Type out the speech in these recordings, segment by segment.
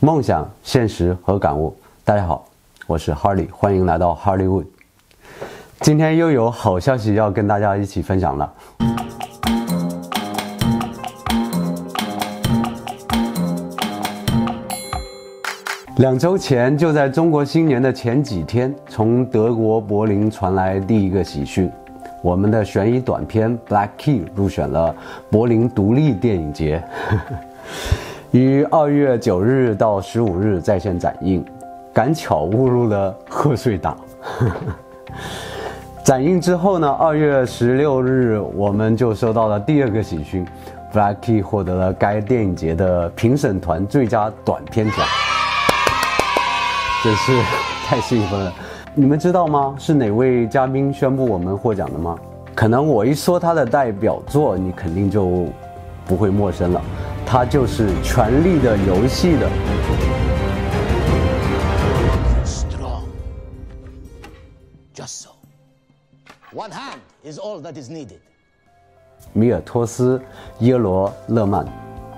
梦想、现实和感悟。大家好，我是 Harley，欢迎来到 Hollywood。今天又有好消息要跟大家一起分享了。两周前，就在中国新年的前几天，从德国柏林传来第一个喜讯：我们的悬疑短片《Black Key》入选了柏林独立电影节。于二月九日到十五日在线展映，赶巧误入了贺岁档。展映之后呢，二月十六日我们就收到了第二个喜讯，《Black Key》获得了该电影节的评审团最佳短片奖，真是 太兴奋了！你们知道吗？是哪位嘉宾宣布我们获奖的吗？可能我一说他的代表作，你肯定就不会陌生了。他就是《权力的游戏》的。Strong. Just so. One hand is all that is needed. 米尔托斯·耶罗勒曼，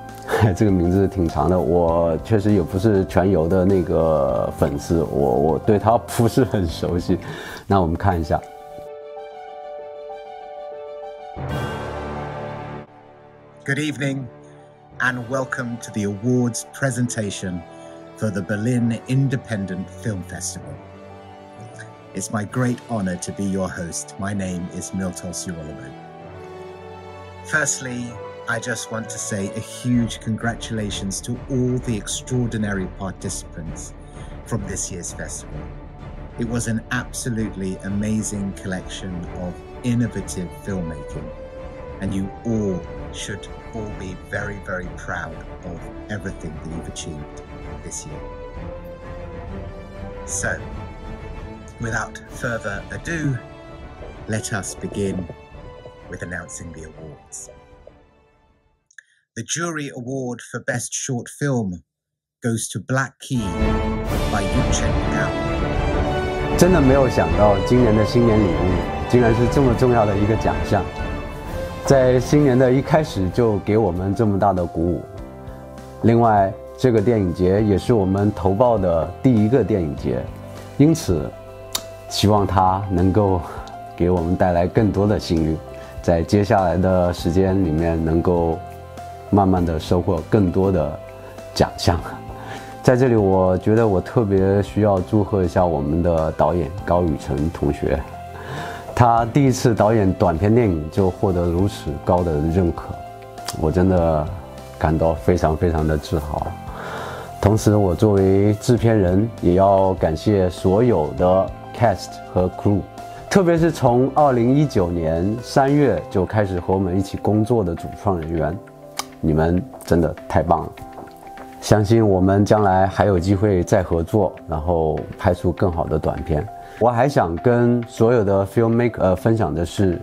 这个名字挺长的，我确实也不是全游的那个粉丝，我我对他不是很熟悉。那我们看一下。Good evening, and welcome to the awards presentation for the Berlin Independent Film Festival. It's my great honor to be your host. My name is Miltos Yurolomo. Firstly, I just want to say a huge congratulations to all the extraordinary participants from this year's festival. It was an absolutely amazing collection of innovative filmmaking, and you all should all be very, very proud of everything that you've achieved this year. So, without further ado, let us begin with announcing the awards. The jury award for Best Short Film goes to Black Key by Yuchen Gao. 真的没有想到，今年的新年礼物竟然是这么重要的一个奖项， 在新年的一开始就给我们这么大的鼓舞。另外，这个电影节也是我们投报的第一个电影节，因此，希望它能够给我们带来更多的幸运，在接下来的时间里面能够慢慢的收获更多的奖项。在这里，我觉得我特别需要祝贺一下我们的导演高宇辰同学，他第一次导演短片电影就获得如此高的认可，我真的感到非常非常的自豪。同时，我作为制片人，也要感谢所有的 cast 和 crew，特别是从2019年3月就开始和我们一起工作的主创人员，你们真的太棒了。相信我们将来还有机会再合作，然后拍出更好的短片。我还想跟所有的 filmmaker、分享的是，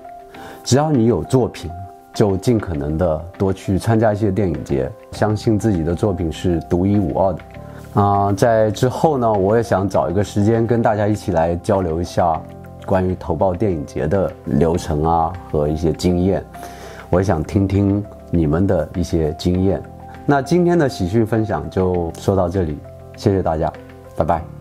只要你有作品，就尽可能的多去参加一些电影节，相信自己的作品是独一无二的。啊、在之后呢，我也想找一个时间跟大家一起来交流一下关于投报电影节的流程啊和一些经验。我也想听听你们的一些经验。那今天的喜讯分享就说到这里，谢谢大家，拜拜。